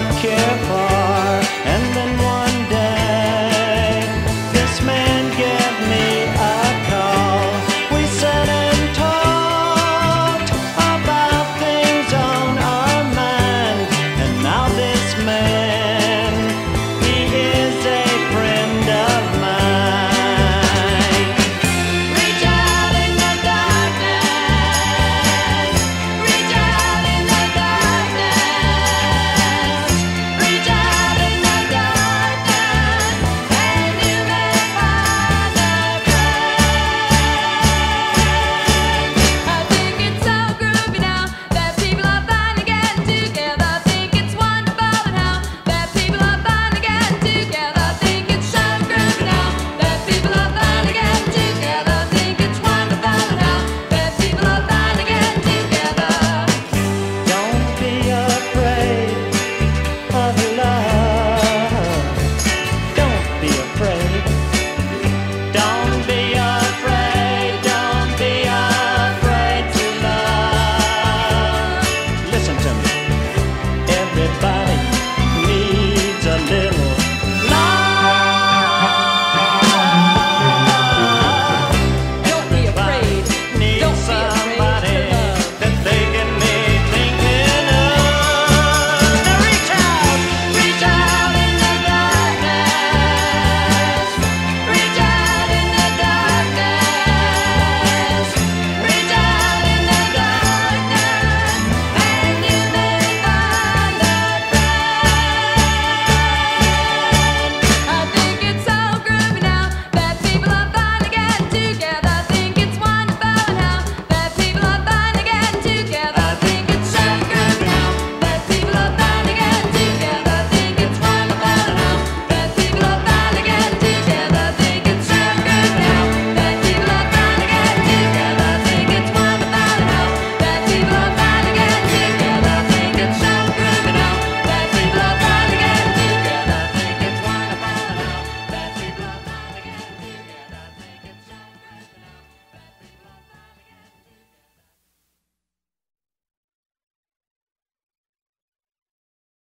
I'd